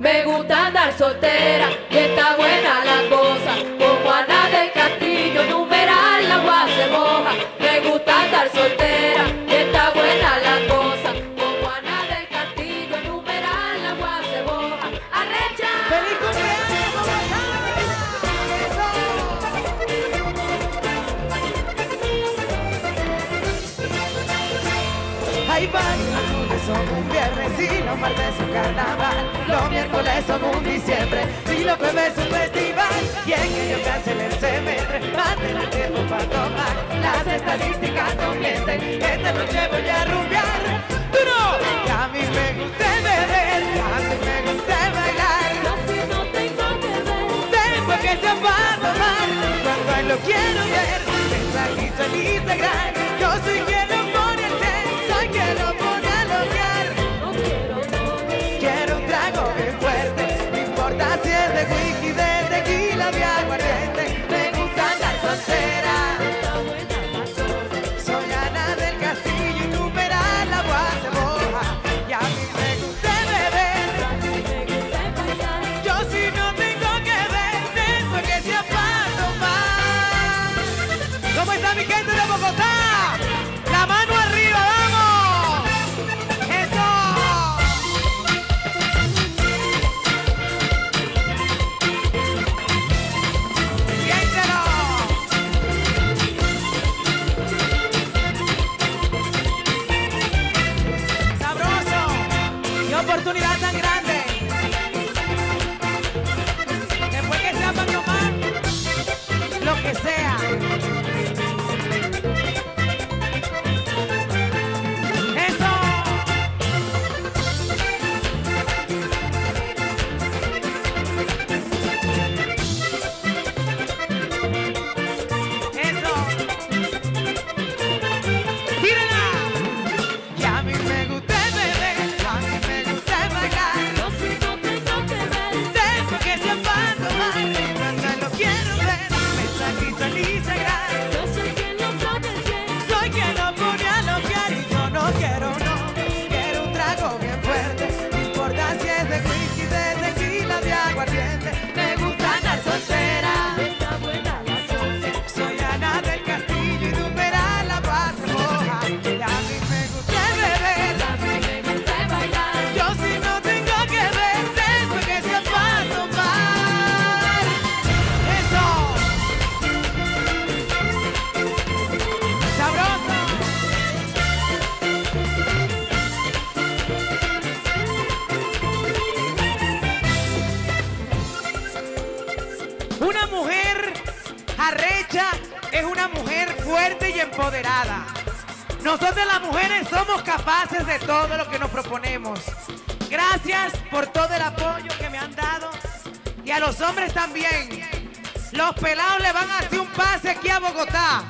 Me gusta andar soltera y está buena la cosa. Van, los lunes son un viernes y los martes un carnaval. Los miércoles son un diciembre y los jueves un festival. Y en ellos cancela el semestre, manden el tiempo para tomar. Las estadísticas no mienten, esta noche voy a rumbear. ¡Tú no! Que a mí me gusta beber, que a mí me gusta bailar. Casi no tengo que ver. Tengo que se va a tomar cuando lo quiero ver. Mensajito en Instagram. Yo soy quien de whisky, de tequila, de aguardiente. Me gusta andar soltera. Soy Ana del Castillo y numeral la agua se moja. Y a mí me gusta beber. Yo si no tengo que ver, tengo que sea para tomar. ¿Cómo está mi gente de Bogotá? Oportunidad tan grande. Después que sea para tomar lo que sea. Una mujer arrecha es una mujer fuerte y empoderada. Nosotras las mujeres somos capaces de todo lo que nos proponemos. Gracias por todo el apoyo que me han dado y a los hombres también. Los pelados le van a hacer un pase aquí a Bogotá.